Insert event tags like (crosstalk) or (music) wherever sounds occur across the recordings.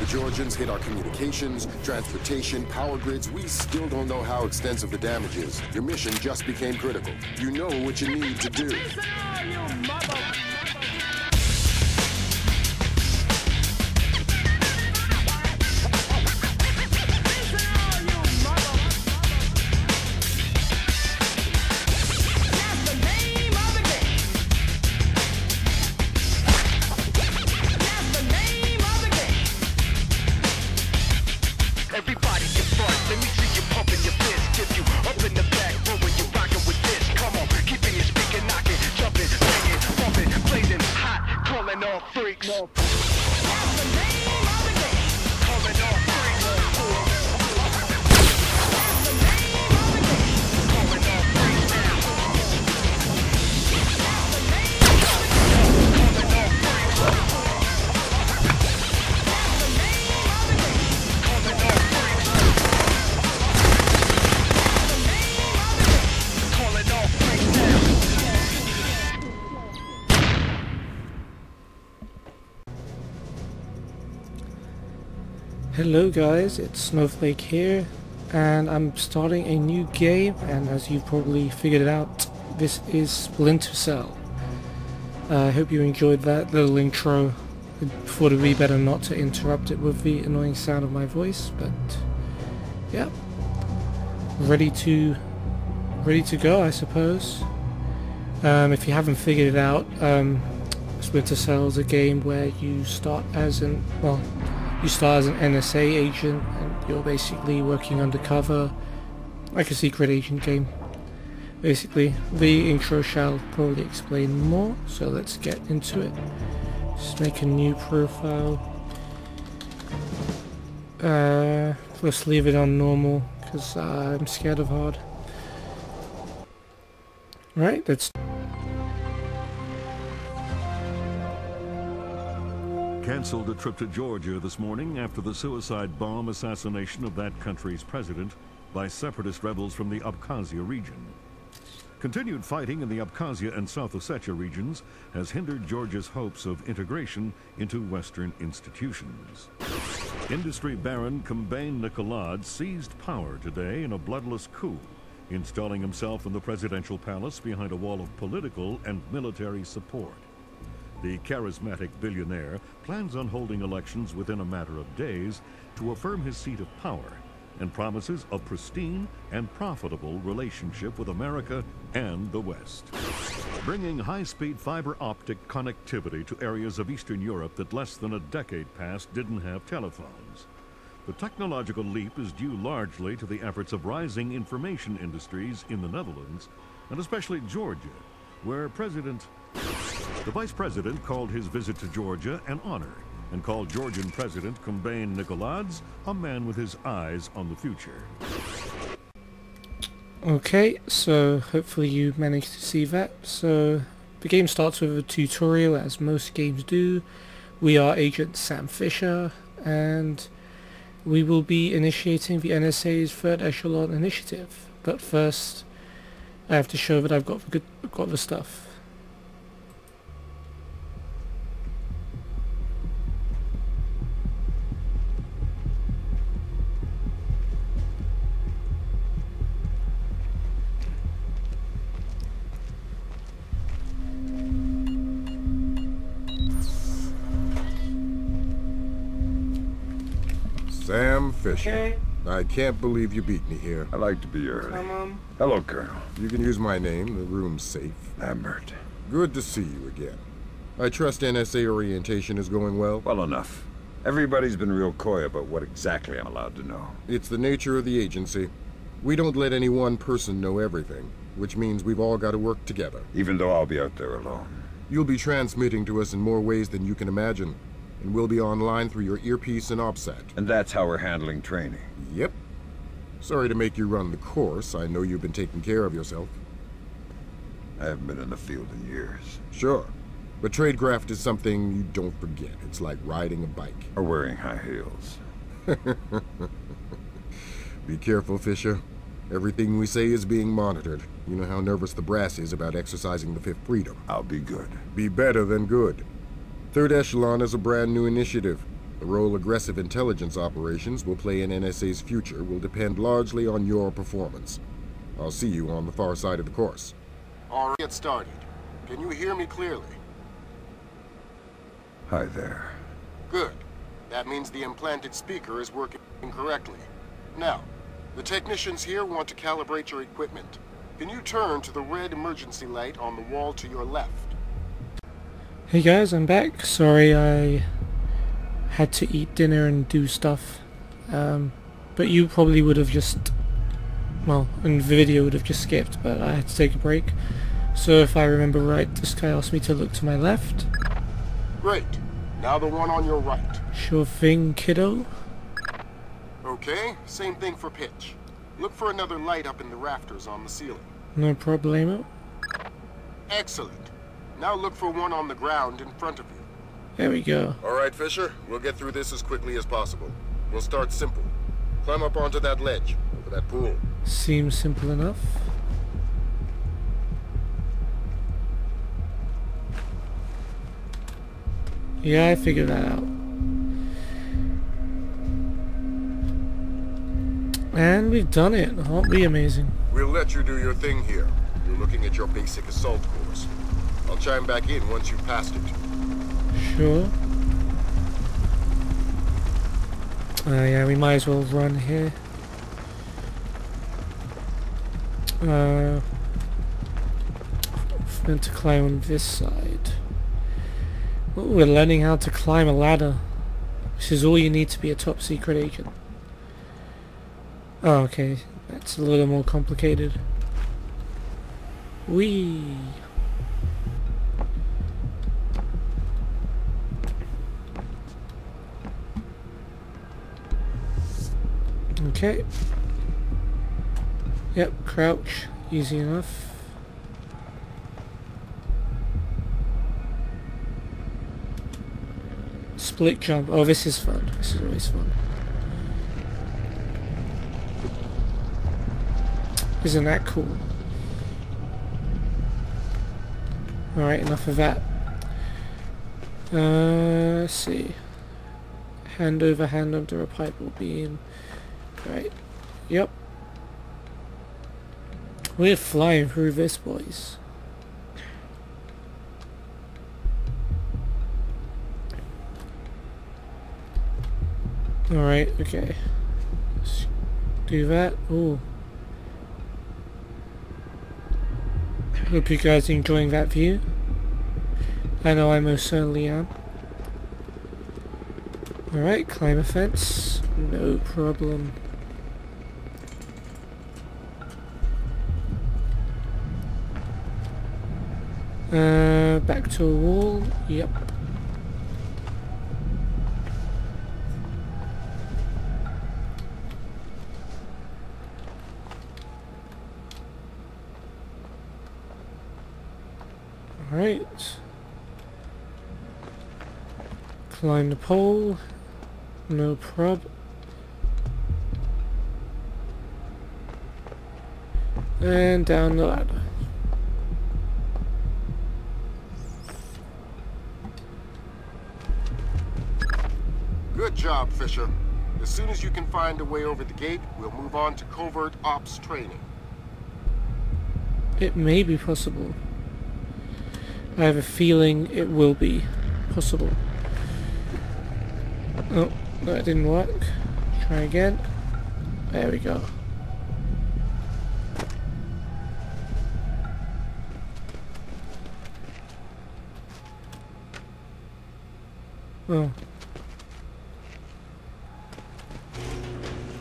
The Georgians hit our communications, transportation, power grids. We still don't know how extensive the damage is. Your mission just became critical. You know what you need to do. Calling all freaks. Calling Hello guys, it's Snowflake here and I'm starting a new game and as you've probably figured it out, this is Splinter Cell. Uh, I hope you enjoyed that little intro. It would be better not to interrupt it with the annoying sound of my voice, but yeah. Ready to ready to go I suppose. Um, if you haven't figured it out, um, Splinter Cell is a game where you start as an well you start as an NSA agent and you're basically working undercover like a secret agent game. Basically, the intro shall probably explain more, so let's get into it. Just make a new profile. Uh, let's leave it on normal because uh, I'm scared of hard. Right, let's canceled a trip to Georgia this morning after the suicide bomb assassination of that country's president by separatist rebels from the Abkhazia region. Continued fighting in the Abkhazia and South Ossetia regions has hindered Georgia's hopes of integration into Western institutions. Industry baron Kombayn Nikoladze seized power today in a bloodless coup, installing himself in the presidential palace behind a wall of political and military support. The charismatic billionaire plans on holding elections within a matter of days to affirm his seat of power and promises a pristine and profitable relationship with America and the West. Bringing high-speed fiber optic connectivity to areas of Eastern Europe that less than a decade past didn't have telephones. The technological leap is due largely to the efforts of rising information industries in the Netherlands, and especially Georgia, where President the vice president called his visit to Georgia an honor and called Georgian President Kombayn Nikoladze a man with his eyes on the future. Okay, so hopefully you managed to see that. So the game starts with a tutorial as most games do. We are Agent Sam Fisher and we will be initiating the NSA's third echelon initiative. But first I have to show that I've got the good got the stuff. Sam Fisher. Okay, I can't believe you beat me here. I like to be early. come on. Hello, Colonel. You can use my name. The room's safe. Lambert. Good to see you again. I trust NSA orientation is going well. Well enough. Everybody's been real coy about what exactly I'm allowed to know. It's the nature of the agency. We don't let any one person know everything, which means we've all got to work together. Even though I'll be out there alone. You'll be transmitting to us in more ways than you can imagine, and we'll be online through your earpiece and OPSAT. And that's how we're handling training. Yep. Sorry to make you run the course. I know you've been taking care of yourself. I haven't been in the field in years. Sure. But tradecraft is something you don't forget. It's like riding a bike. Or wearing high heels. (laughs) Be careful, Fisher. Everything we say is being monitored. You know how nervous the brass is about exercising the Fifth Freedom. I'll be good. Be better than good. Third Echelon is a brand new initiative. The role aggressive intelligence operations will play in NSA's future will depend largely on your performance. I'll see you on the far side of the course. All right, get started. Can you hear me clearly? Hi there. Good. That means the implanted speaker is working correctly. Now, the technicians here want to calibrate your equipment. Can you turn to the red emergency light on the wall to your left? Hey guys, I'm back. Sorry I had to eat dinner and do stuff. Um, but you probably would have just, well, in the video would have just skipped, but I had to take a break. So if I remember right, this guy asked me to look to my left. Great. Now the one on your right. Sure thing, kiddo. Okay, same thing for pitch. Look for another light up in the rafters on the ceiling. No problemo. Excellent. Now look for one on the ground in front of you. There we go. All right, Fisher. We'll get through this as quickly as possible. We'll start simple. Climb up onto that ledge, over that pool. Seems simple enough. Yeah, I figured that out. And we've done it. Won't be amazing? We'll let you do your thing here. You're looking at your basic assault course. I'll chime back in once you've passed it. Sure. Uh, yeah, we might as well run here. Uh, meant to climb on this side. Ooh, we're learning how to climb a ladder. This is all you need to be a top secret agent. Oh, okay. That's a little more complicated. Whee! Okay. Yep, crouch. Easy enough. Split jump. Oh, this is fun. This is always fun. Isn't that cool? Alright, enough of that. Uh, let's see. Hand over hand under a pipe will be in. Right. Yep. We're flying through this, boys. Alright, okay. Let's do that. Ooh. Hope you guys enjoying that view. I know I most certainly am. Alright, climb a fence. No problem. Uh, back to a wall. Yep. Alright. Climb the pole. No prob. And down the ladder. Good job, Fisher. As soon as you can find a way over the gate, we'll move on to covert ops training. It may be possible. I have a feeling it will be possible. Oh, that didn't work. Try again. There we go. Oh.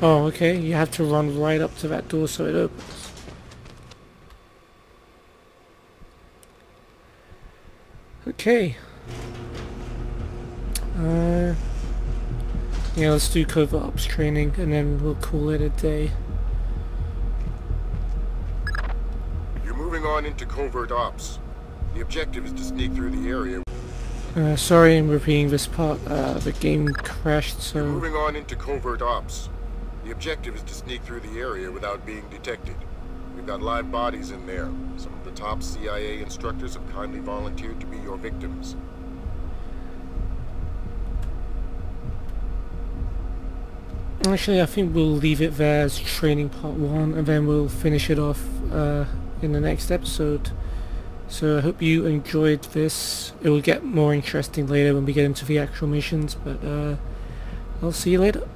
Oh, okay. You have to run right up to that door so it opens. Okay. Uh, yeah, let's do covert ops training and then we'll call it a day. You're moving on into covert ops. The objective is to sneak through the area. Uh, sorry I'm repeating this part. Uh, the game crashed, so... You're moving on into covert ops. The objective is to sneak through the area without being detected. We've got live bodies in there. Some of the top CIA instructors have kindly volunteered to be your victims. Actually, I think we'll leave it there as training part one, and then we'll finish it off uh, in the next episode. So I hope you enjoyed this. It will get more interesting later when we get into the actual missions, but uh, I'll see you later.